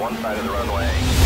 one side of the runway.